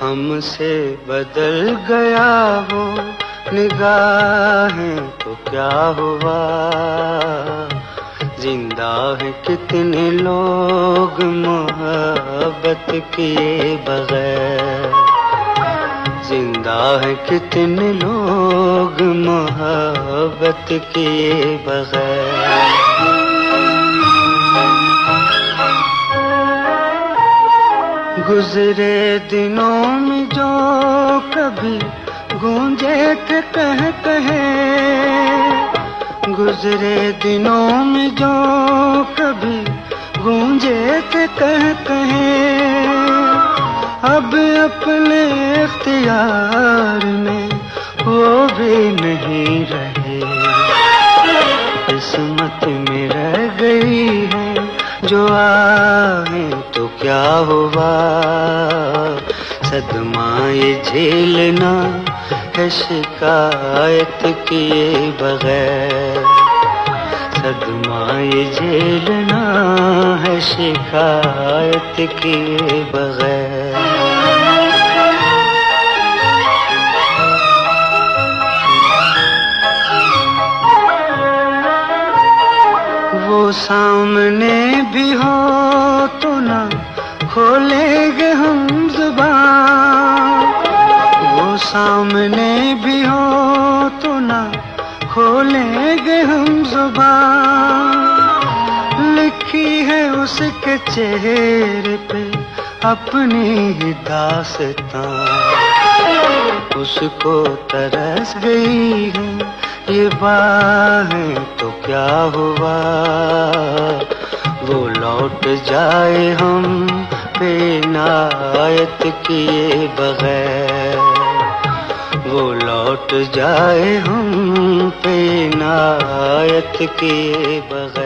हमसे बदल गया वो निगाहें तो क्या हुआ? ज़िंदा है कितने लोग मोहब्बत किए बगैर? ज़िंदा है कितने लोग मोहब्बत किए बगैर? गुजरे दिनों में जो कभी गूंजे थे कह कहे। गुजरे दिनों में जो कभी गूंजे थे कह कहे। अब अपने इख्तियार में वो भी नहीं रहे। किस्मत में रह जो आए तो क्या हुआ? सदमा ये झेलना है शिकायत किए बगैर। सदमा ये झेलना है शिकायत किए बगैर। वो सामने भी हो तो ना खोलेंगे हम ज़ुबान। वो सामने भी हो तो ना खोलेंगे हम ज़ुबान। लिखी है उसके चेहरे पे अपनी ही दास्तां उसको तरस गई है बाहें तो क्या हुआ? वो लौट जाए हम बेनायत किए बगैर। वो लौट जाए हम बेनायत किए बगैर।